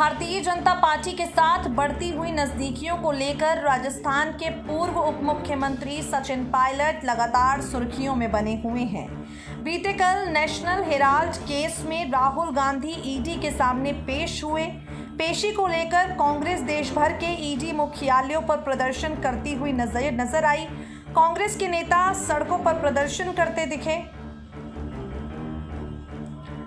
Bharatiya Janata party के साथ बढ़ती हुई नजदीकियों को लेकर राजस्थान के पूर्व उप मुख्यमंत्री सचिन पायलट लगातार सुर्खियों में बने हुए हैं। बीते कल नेशनल हेराल्ड केस में राहुल गांधी ईडी के सामने पेश हुए। पेशी को लेकर कांग्रेस देश भर के ईडी मुख्यालयों पर प्रदर्शन करती हुई नज़र नज़र आई। कांग्रेस के नेता सड़कों पर प्रदर्शन करते दिखे।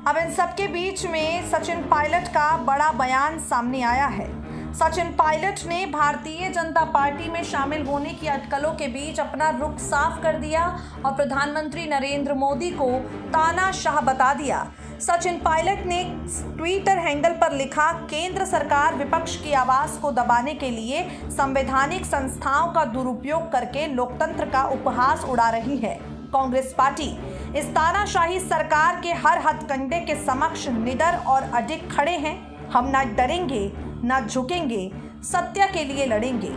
अब इन सबके बीच में सचिन पायलट का बड़ा बयान सामने आया है। सचिन पायलट ने भारतीय जनता पार्टी में शामिल होने की अटकलों के बीच अपना रुख साफ़ कर दिया और प्रधानमंत्री नरेंद्र मोदी को तानाशाह बता दिया। सचिन पायलट ने ट्विटर हैंडल पर लिखा, केंद्र सरकार विपक्ष की आवाज़ को दबाने के लिए संवैधानिक संस्थाओं का दुरुपयोग करके लोकतंत्र का उपहास उड़ा रही है। कांग्रेस पार्टी इस तानाशाही सरकार के हर हथकंडे के समक्ष निडर और अडिग खड़े हैं। हम ना डरेंगे, ना झुकेंगे, सत्य के लिए लड़ेंगे।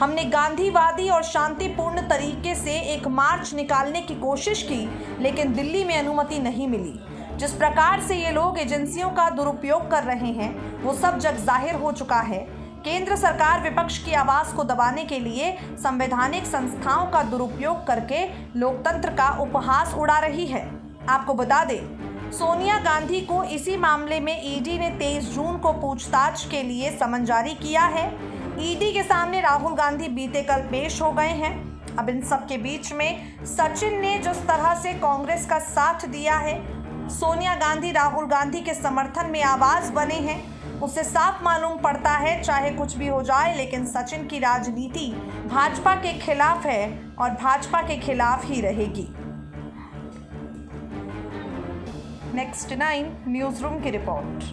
हमने गांधीवादी और शांतिपूर्ण तरीके से एक मार्च निकालने की कोशिश की, लेकिन दिल्ली में अनुमति नहीं मिली। जिस प्रकार से ये लोग एजेंसियों का दुरुपयोग कर रहे हैं, वो सब जग ज़ाहिर हो चुका है। केंद्र सरकार विपक्ष की आवाज़ को दबाने के लिए संवैधानिक संस्थाओं का दुरुपयोग करके लोकतंत्र का उपहास उड़ा रही है। आपको बता दें, सोनिया गांधी को इसी मामले में ईडी ने 23 जून को पूछताछ के लिए समन जारी किया है। ईडी के सामने राहुल गांधी बीते कल पेश हो गए हैं। अब इन सब के बीच में सचिन ने जिस तरह से कांग्रेस का साथ दिया है, सोनिया गांधी राहुल गांधी के समर्थन में आवाज़ बने हैं। उससे साफ़ मालूम पड़ता है, चाहे कुछ भी हो जाए, लेकिन सचिन की राजनीति भाजपा के खिलाफ है और भाजपा के खिलाफ ही रहेगी। नेक्स्ट नाइन न्यूज़ रूम की रिपोर्ट।